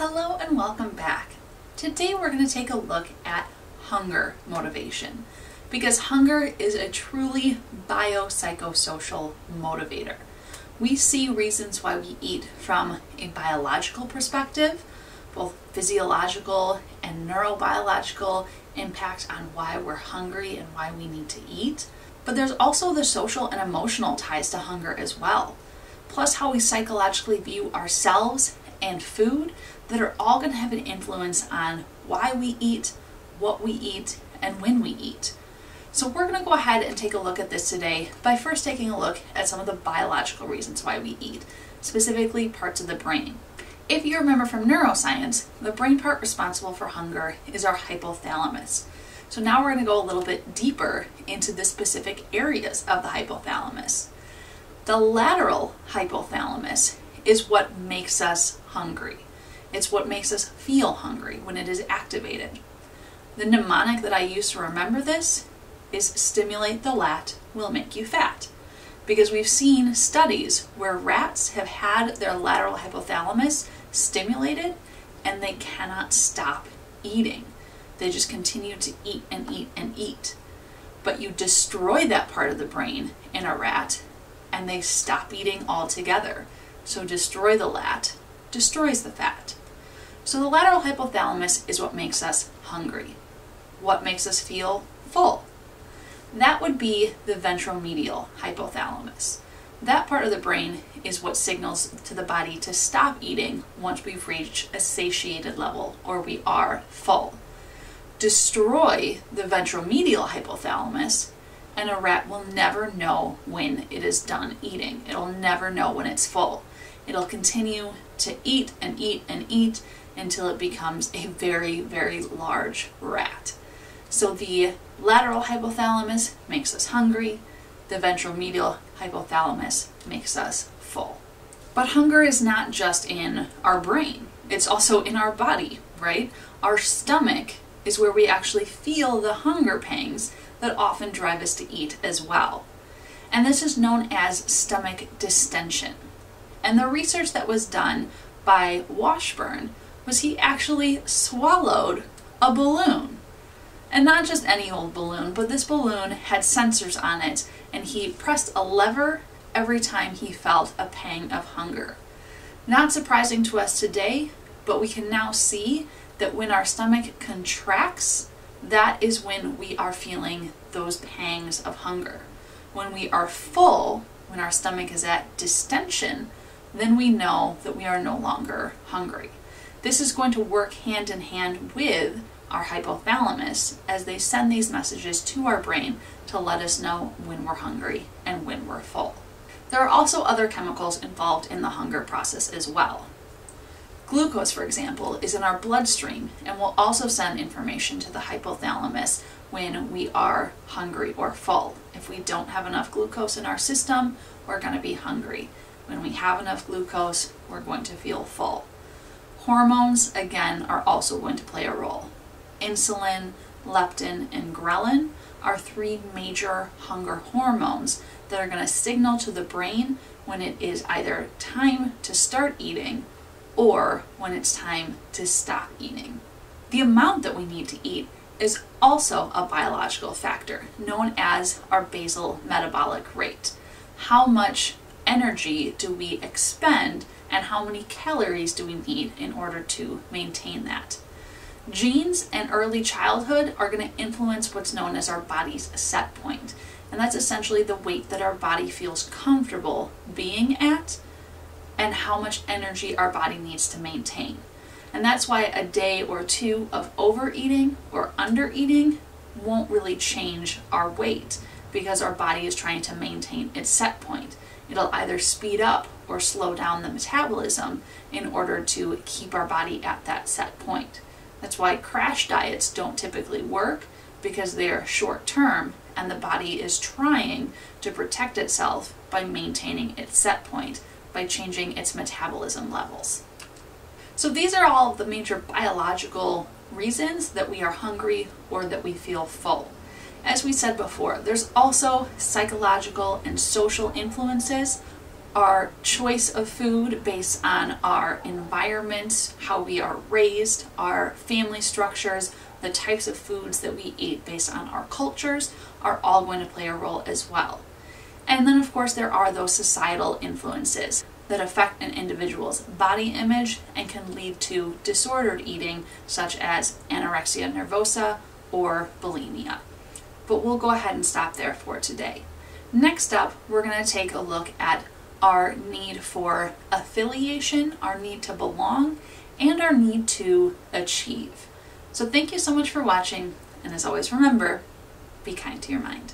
Hello and welcome back. Today we're going to take a look at hunger motivation because hunger is a truly biopsychosocial motivator. We see reasons why we eat from a biological perspective, both physiological and neurobiological impact on why we're hungry and why we need to eat. But there's also the social and emotional ties to hunger as well, plus how we psychologically view ourselves and food that are all going to have an influence on why we eat, what we eat, and when we eat. So we're going to go ahead and take a look at this today by first taking a look at some of the biological reasons why we eat, specifically parts of the brain. If you remember from neuroscience, the brain part responsible for hunger is our hypothalamus. So now we're going to go a little bit deeper into the specific areas of the hypothalamus. The lateral hypothalamus is what makes us hungry. It's what makes us feel hungry when it is activated. The mnemonic that I use to remember this is stimulate the lat will make you fat. Because we've seen studies where rats have had their lateral hypothalamus stimulated and they cannot stop eating. They just continue to eat and eat and eat. But you destroy that part of the brain in a rat and they stop eating altogether. So destroy the lat destroys the fat. So the lateral hypothalamus is what makes us hungry. What makes us feel full? That would be the ventromedial hypothalamus. That part of the brain is what signals to the body to stop eating once we've reached a satiated level or we are full. Destroy the ventromedial hypothalamus and a rat will never know when it is done eating. It'll never know when it's full. It'll continue to eat and eat and eat until it becomes a very, very large rat. So the lateral hypothalamus makes us hungry, the ventromedial hypothalamus makes us full. But hunger is not just in our brain, it's also in our body, right? Our stomach is where we actually feel the hunger pangs that often drive us to eat as well. And this is known as stomach distension. And the research that was done by Washburn was he actually swallowed a balloon. And not just any old balloon, but this balloon had sensors on it, and he pressed a lever every time he felt a pang of hunger. Not surprising to us today, but we can now see that when our stomach contracts, that is when we are feeling those pangs of hunger. When we are full, when our stomach is at distension, then we know that we are no longer hungry. This is going to work hand in hand with our hypothalamus as they send these messages to our brain to let us know when we're hungry and when we're full. There are also other chemicals involved in the hunger process as well. Glucose, for example, is in our bloodstream and will also send information to the hypothalamus when we are hungry or full. If we don't have enough glucose in our system, we're going to be hungry. When we have enough glucose, we're going to feel full. Hormones, again, are also going to play a role. Insulin, leptin, and ghrelin are three major hunger hormones that are going to signal to the brain when it is either time to start eating or when it's time to stop eating. The amount that we need to eat is also a biological factor known as our basal metabolic rate. How much energy do we expend and how many calories do we need in order to maintain that. Genes and early childhood are going to influence what's known as our body's set point, and that's essentially the weight that our body feels comfortable being at and how much energy our body needs to maintain. And that's why a day or two of overeating or undereating won't really change our weight because our body is trying to maintain its set point. It'll either speed up or slow down the metabolism in order to keep our body at that set point. That's why crash diets don't typically work because they're short term and the body is trying to protect itself by maintaining its set point by changing its metabolism levels. So these are all the major biological reasons that we are hungry or that we feel full. As we said before, there's also psychological and social influences our choice of food based on our environment, how we are raised, our family structures, the types of foods that we eat based on our cultures are all going to play a role as well. And then, of course, there are those societal influences that affect an individual's body image and can lead to disordered eating, such as anorexia nervosa or bulimia. But we'll go ahead and stop there for today. Next up, we're going to take a look at our need for affiliation, our need to belong, and our need to achieve. So thank you so much for watching, and as always remember, be kind to your mind.